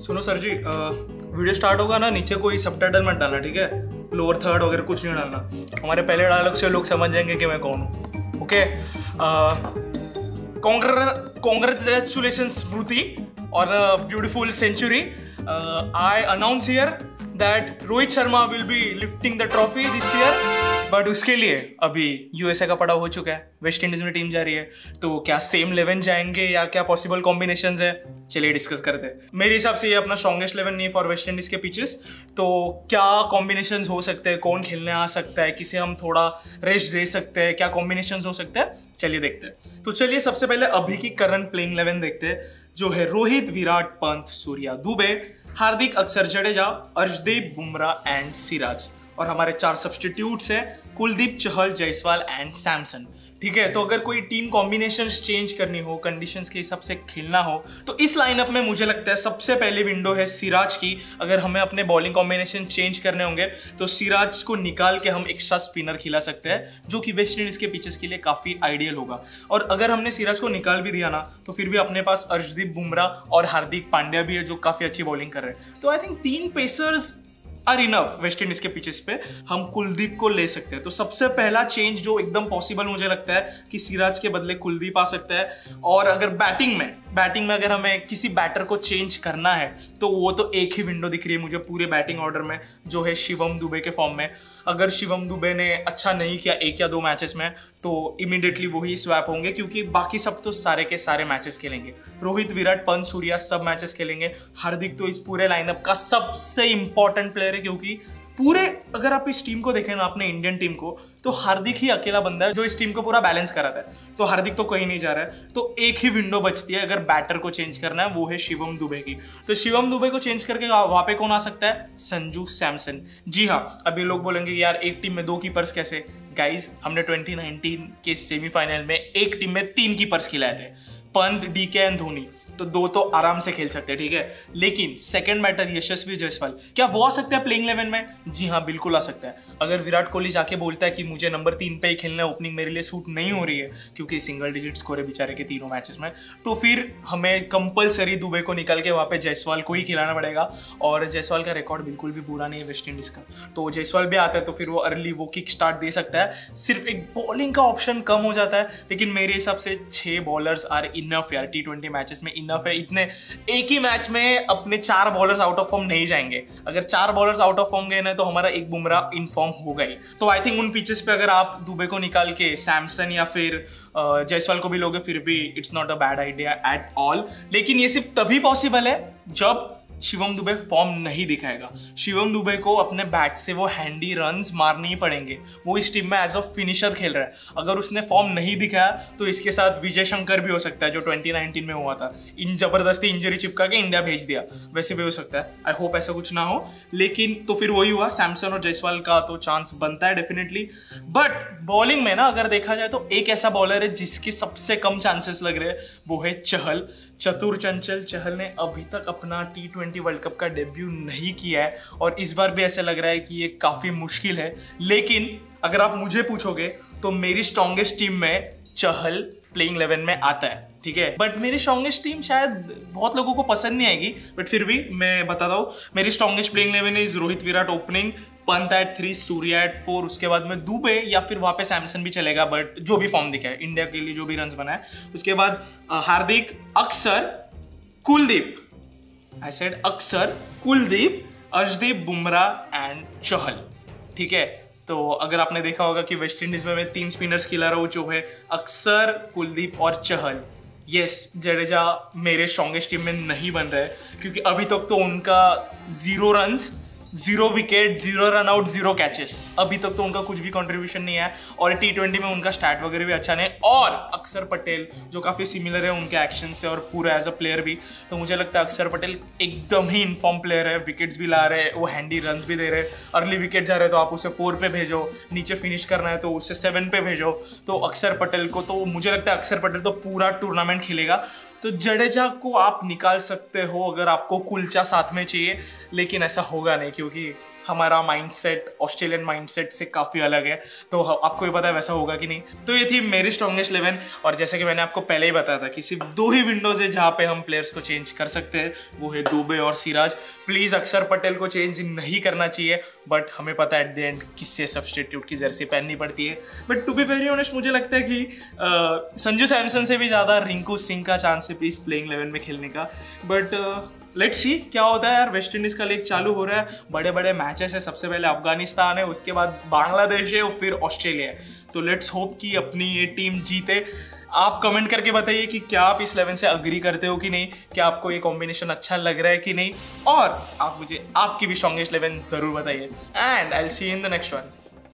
सुनो सर जी आ, video start होगा ना नीचे कोई सब मत डालना ठीक है? लोअर थर्ड वगैरह कुछ नहीं डालना। हमारे पहले डायलॉग से लोग समझ जाएँगे कि मैं कौन हूँ ओके कॉन्ग्रेचुलेशन स्मृति और beautiful century I announce here that Rohit Sharma will be lifting the trophy this year but उसके लिए अभी यूएसए का पड़ा हो चुका है वेस्ट इंडीज में टीम जा रही है तो क्या सेम इलेवन जाएँगे या क्या पॉसिबल कॉम्बिनेशन है? चलिए डिस्कस करते हैं। मेरे हिसाब से ये अपना स्ट्रॉन्गेस्ट इलेवन नहीं फॉर वेस्ट इंडीज के पिचेस तो क्या कॉम्बिनेशन हो सकते हैं? कौन खेलने आ सकता है? किसे हम थोड़ा रेस्ट दे सकते हैं? क्या कॉम्बिनेशन हो सकते हैं? चलिए देखते हैं। तो चलिए सबसे पहले अभी की करंट प्लेइंग इलेवन देखते हैं, जो है रोहित, विराट, पंत, सूर्या, दुबे, हार्दिक अक्सर जडेजा, अर्शदीप, बुमराह एंड सिराज। और हमारे चार सब्सटीट्यूट्स है, कुलदीप चहल, जायसवाल एंड सैमसन ठीक है तो अगर कोई टीम कॉम्बिनेशन चेंज करनी हो कंडीशंस के हिसाब से खेलना हो तो इस लाइनअप में मुझे लगता है सबसे पहले विंडो है सिराज की। अगर हमें अपने बॉलिंग कॉम्बिनेशन चेंज करने होंगे तो सिराज को निकाल के हम एक्स्ट्रा स्पिनर खिला सकते हैं, जो कि वेस्ट इंडीज के पिचेस के लिए काफ़ी आइडियल होगा। और अगर हमने सिराज को निकाल भी दिया ना तो फिर भी अपने पास अर्शदीप बुमराह और हार्दिक पांड्या भी है, जो काफ़ी अच्छी बॉलिंग कर रहे हैं। तो आई थिंक तीन pacers are enough West Indies के पिचेस पे हम कुलदीप को ले सकते हैं। तो सबसे पहला चेंज जो एकदम पॉसिबल मुझे लगता है कि सिराज के बदले कुलदीप आ सकता है। और अगर बैटिंग में बैटिंग में अगर हमें किसी बैटर को चेंज करना है तो वो तो एक ही विंडो दिख रही है मुझे पूरे बैटिंग ऑर्डर में, जो है शिवम दुबे के फॉर्म में। अगर शिवम दुबे ने अच्छा नहीं किया एक या दो मैचेस में तो इमीडिएटली वही स्वैप होंगे, क्योंकि बाकी सब तो सारे के सारे मैचेस खेलेंगे। रोहित, विराट, पंत, सूर्या सब मैचेस खेलेंगे। हार्दिक तो इस पूरे लाइनअप का सबसे इंपॉर्टेंट प्लेयर है, क्योंकि पूरे, अगर आप इस टीम को देखें ना, अपने इंडियन टीम को तो हार्दिक ही अकेला बंदा है जो इस टीम को पूरा बैलेंस कराता है तो हार्दिक तो कहीं नहीं जा रहा है। तो एक ही विंडो बचती है, अगर बैटर को चेंज करना है, वो है शिवम दुबे की। तो शिवम दुबे को चेंज करके वहाँ पे कौन आ सकता है? संजू सैमसन। जी हाँ अभी लोग बोलेंगे, यार, एक टीम में दो कीपर्स कैसे? गाइज़ हमने 2019 के सेमीफाइनल में एक टीम में तीन कीपर्स खिलाए थे। Pant D K and Dhoni. तो दो तो आराम से खेल सकते हैं, ठीक है? लेकिन सेकंड बैटर यशस्वी जायसवाल, क्या वो आ सकता है प्लेइंग इलेवन में? जी हाँ बिल्कुल आ सकता है। अगर विराट कोहली जाके बोलता है कि मुझे नंबर तीन पे ही खेलना है ओपनिंग मेरे लिए सूट नहीं हो रही है, क्योंकि सिंगल डिजिट स्कोर है बेचारे के तीनों मैचेस में तो फिर हमें कंपलसरी दुबे को निकल के वहाँ पे जायसवाल को ही खिलाना पड़ेगा। और जायसवाल का रिकॉर्ड बिल्कुल भी बुरा नहीं है वेस्ट इंडीज का। तो जायसवाल भी आता है तो फिर वो अर्ली वो किक स्टार्ट दे सकता है। सिर्फ़ एक बॉलिंग का ऑप्शन कम हो जाता है, लेकिन मेरे हिसाब से छः बॉलर्स आर इनफ यार टी ट्वेंटी मैचेस में इनफ है। इतने, एक ही मैच में अपने चार बॉलर्स आउट ऑफ़ फॉर्म नहीं जाएँगे। अगर चार बॉलर्स आउट ऑफ़ फॉर्म गए ना तो हमारा एक बुमराह इनफॉर्म हो। गई तो आई थिंक उन पिचेस पे अगर आप दुबे को निकाल के सैमसन या फिर जयसवाल को भी लोगे, फिर भी it's not a bad idea at all लेकिन ये सिर्फ़ तभी पॉसिबल है जब शिवम दुबे फॉर्म नहीं दिखाएगा। शिवम दुबे को अपने बैट से वो हैंडी रन मारने ही पड़ेंगे। वो इस टीम में एज अ फिनिशर खेल रहा है। अगर उसने फॉर्म नहीं दिखाया तो इसके साथ विजय शंकर भी हो सकता है, जो 2019 में हुआ था। इन ज़बरदस्ती इंजरी चिपका के इंडिया भेज दिया। वैसे भी हो सकता है। आई होप ऐसा कुछ ना हो। लेकिन तो फिर वही हुआ सैमसन और जयसवाल का तो चांस बनता है डेफिनेटली बट बॉलिंग में ना, अगर देखा जाए तो एक ऐसा बॉलर है जिसके सबसे कम चांसेस लग रहे हैं, वो है चहल। चतुर चंचल चहल ने अभी तक अपना टी ट्वेंटी वर्ल्ड कप का डेब्यू नहीं किया है और इस बार भी ऐसा लग रहा है कि ये काफ़ी मुश्किल है। लेकिन अगर आप मुझे पूछोगे तो मेरी स्ट्रॉन्गेस्ट टीम में चहल प्लेइंग इलेवन में आता है, ठीक है? बट मेरी स्ट्रॉन्गेस्ट टीम शायद बहुत लोगों को पसंद नहीं आएगी बट फिर भी मैं बता हूँ, मेरी strongest playing eleven is Rohit Virat opening Pant at three Surya at four उसके बाद में दुबे या फिर वहाँ पे सैमसन भी चलेगा बट जो भी फॉर्म दिखा है इंडिया के लिए जो भी रन बनाए। उसके बाद हार्दिक, अक्सर, Kuldeep. I said Axar, Kuldeep, Arshdeep, Bumrah and Chahal, ठीक है? तो अगर आपने देखा होगा कि वेस्ट इंडीज में मैं तीन स्पिनर्स खिला रहा हूँ, जो है अक्सर कुलदीप और चहल। यस जडेजा मेरे स्ट्रॉन्गेस्ट टीम में नहीं बन रहे, क्योंकि अभी तक तो उनका zero runs zero wicket zero run out zero catches अभी तक तो उनका कुछ भी कंट्रीब्यूशन नहीं है और टी ट्वेंटी में उनका स्टार्ट वगैरह भी अच्छा नहीं और अक्षर पटेल, जो काफ़ी सिमिलर है उनके एक्शन से और पूरा एज अ प्लेयर भी तो मुझे लगता है अक्षर पटेल एकदम ही इन्फॉर्म प्लेयर है। विकेट्स भी ला रहे हैं, वो हैंडी रन भी दे रहे हैं। अर्ली विकेट जा रहे तो आप उसे फोर पे भेजो, नीचे फिनिश करना है तो उसे सेवन पे भेजो। तो अक्षर पटेल को तो मुझे लगता है अक्षर पटेल तो पूरा टूर्नामेंट खेलेगा। तो जडेजा को आप निकाल सकते हो अगर आपको कुलचा साथ में चाहिए, लेकिन ऐसा होगा नहीं, क्योंकि हमारा माइंडसेट ऑस्ट्रेलियन माइंडसेट से काफ़ी अलग है। तो आपको भी पता है वैसा होगा कि नहीं? तो ये थी मेरी स्ट्रॉन्गेस्ट इलेवन और जैसे कि मैंने आपको पहले ही बताया था कि सिर्फ़ दो ही विंडोज़ है जहाँ पे हम प्लेयर्स को चेंज कर सकते हैं। वो है दुबे और सिराज। प्लीज़ अक्षर पटेल को चेंज नहीं करना चाहिए बट हमें पता है एट द एंड किससे सब्सटीट्यूट की जर्सी पहननी पड़ती है। But to be very honest मुझे लगता है कि संजू सैमसन से भी ज़्यादा रिंकू सिंह का चांस है प्लीज़ प्लेइंग इलेवन में खेलने का। बट लेट्स सी क्या होता है यार वेस्ट इंडीज का लीग चालू हो रहा है। बड़े बड़े मैचेस है, सबसे पहले अफ़गानिस्तान है, उसके बाद बांग्लादेश है, और फिर ऑस्ट्रेलिया है। तो लेट्स होप कि अपनी ये टीम जीते। आप कमेंट करके बताइए कि क्या आप इस लेवन से अग्री करते हो कि नहीं? क्या आपको ये कॉम्बिनेशन अच्छा लग रहा है कि नहीं? और आप मुझे, आपकी भी स्ट्रॉन्गेस्ट लेवन ज़रूर बताइए। And I see in the next one